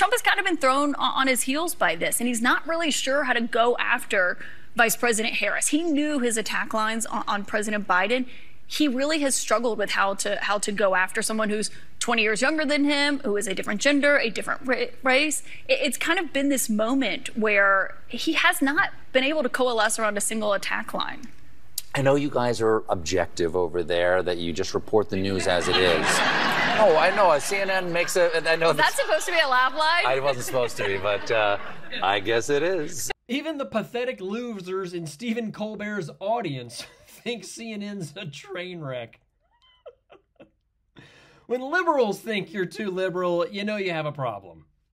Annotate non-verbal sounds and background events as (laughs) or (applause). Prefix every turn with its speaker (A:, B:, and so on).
A: Trump has kind of been thrown on his heels by this, and he's not really sure how to go after Vice President Harris. He knew his attack lines on, on President Biden. He really has struggled with how to how to go after someone who's 20 years younger than him, who is a different gender, a different race. It's kind of been this moment where he has not been able to coalesce around a single attack line.
B: I know you guys are objective over there, that you just report the news as it is. Oh, I know. CNN makes a. I know.
A: Was that supposed to be a laugh line?
B: I wasn't supposed to be, but uh, I guess it is.
C: Even the pathetic losers in Stephen Colbert's audience (laughs) think CNN's a train wreck. (laughs) when liberals think you're too liberal, you know you have a problem.